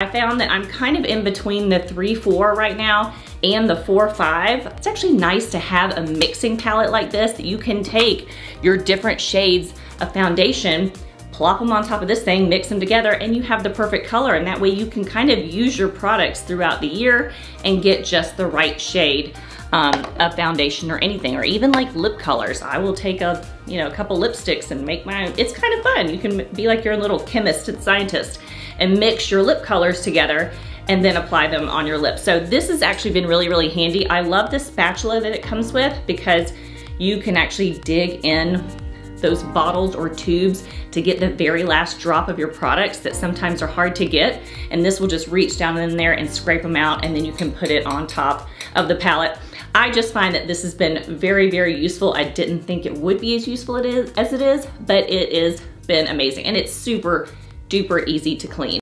I found that I'm kind of in between the 3-4 right now and the 4-5. It's actually nice to have a mixing palette like this that you can take your different shades of foundation plop them on top of this thing, mix them together, and you have the perfect color. And that way you can kind of use your products throughout the year and get just the right shade um, of foundation or anything, or even like lip colors. I will take a, you know, a couple lipsticks and make my, own. it's kind of fun. You can be like your little chemist and scientist and mix your lip colors together and then apply them on your lips. So this has actually been really, really handy. I love the spatula that it comes with because you can actually dig in those bottles or tubes to get the very last drop of your products that sometimes are hard to get. And this will just reach down in there and scrape them out and then you can put it on top of the palette. I just find that this has been very, very useful. I didn't think it would be as useful it is, as it is, but it has been amazing. And it's super duper easy to clean.